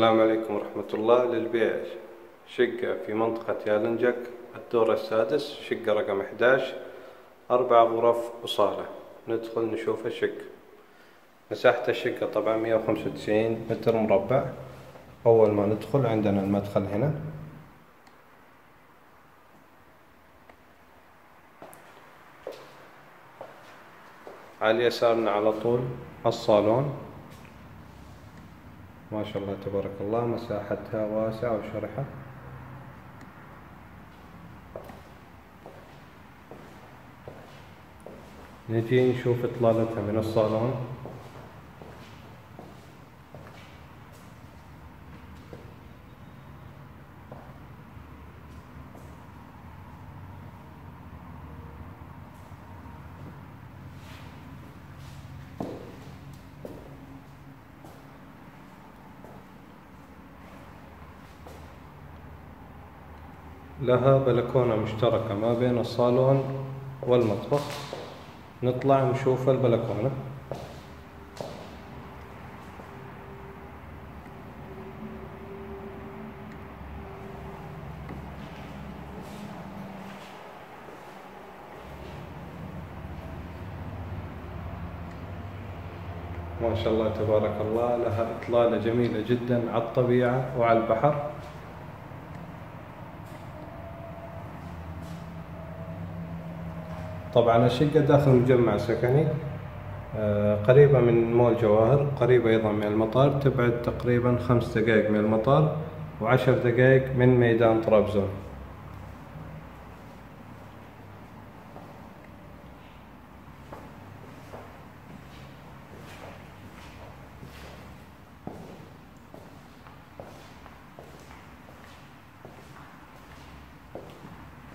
السلام عليكم ورحمة الله للبيع. شقة في منطقة يالنجك الدور السادس شقة رقم 11 أربع غرف وصالة ندخل نشوف الشقة. مساحة الشقة طبعا 195 متر مربع. أول ما ندخل عندنا المدخل هنا. على يسارنا على طول الصالون. ما شاء الله تبارك الله مساحتها واسعة وشرحة. نجي نشوف إطلالتها من الصالون. لها بلكونة مشتركة ما بين الصالون والمطبخ. نطلع نشوف البلكونة. ما شاء الله تبارك الله لها إطلالة جميلة جدا على الطبيعة وعلى البحر. طبعا الشقة داخل مجمع سكني آه، قريبة من مول جواهر قريبة أيضا من المطار تبعد تقريبا خمس دقائق من المطار وعشر دقائق من ميدان طرابزون.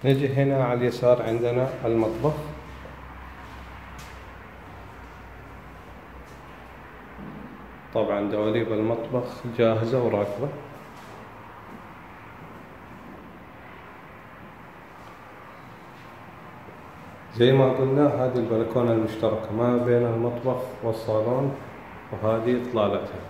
نجي هنا على اليسار عندنا المطبخ. طبعا دواليب المطبخ جاهزة وراكبة. زي ما قلنا هذه البلكونة المشتركة ما بين المطبخ والصالون وهذه إطلالتها.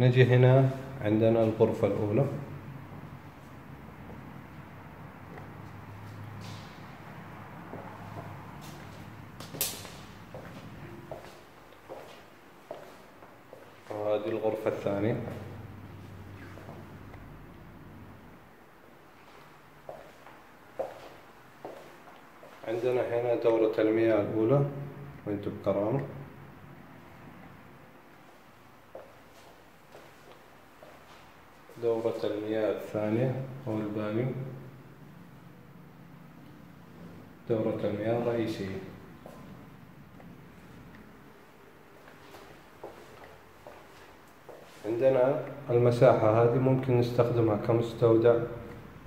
نجي هنا عندنا الغرفة الأولى. وهذه الغرفة الثانية. عندنا هنا دورة المياه الأولى وأنتم بكرامة دورة المياه الثانية أو البانيو. دورة المياه الرئيسية عندنا المساحة هذه ممكن نستخدمها كمستودع.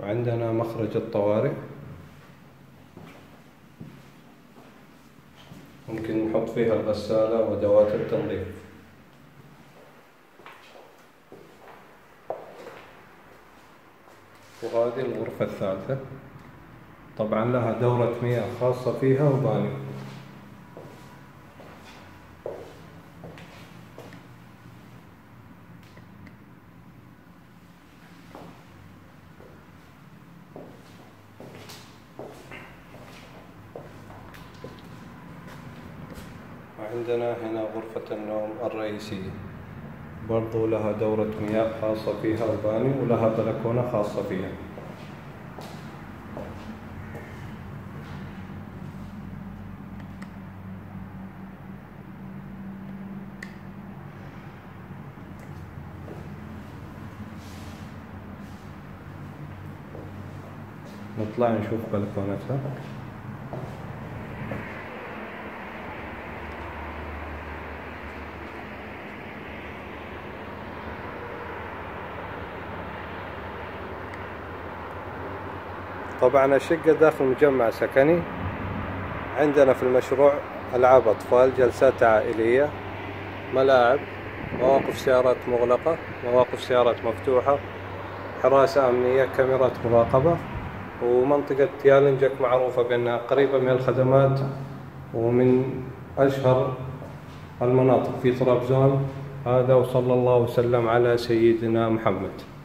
وعندنا مخرج الطوارئ. ممكن نحط فيها الغسالة وأدوات التنظيف. وهذه الغرفة الثالثة. طبعا لها دورة مياه خاصة فيها وبانيو وعندنا هنا غرفة النوم الرئيسية. برضو لها دورة مياه خاصة فيها وباني ولها بلكونة خاصة فيها. نطلع نشوف بلكونتها طبعا الشقة داخل مجمع سكني. عندنا في المشروع ألعاب أطفال جلسات عائلية ملاعب مواقف سيارات مغلقة مواقف سيارات مفتوحة حراسة أمنية كاميرات مراقبة. ومنطقة يالنجك معروفة بأنها قريبة من الخدمات ومن أشهر المناطق في طرابزون هذا وصلى الله وسلم على سيدنا محمد.